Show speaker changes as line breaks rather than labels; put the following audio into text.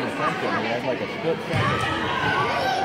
but he's not paying. He has like a split second.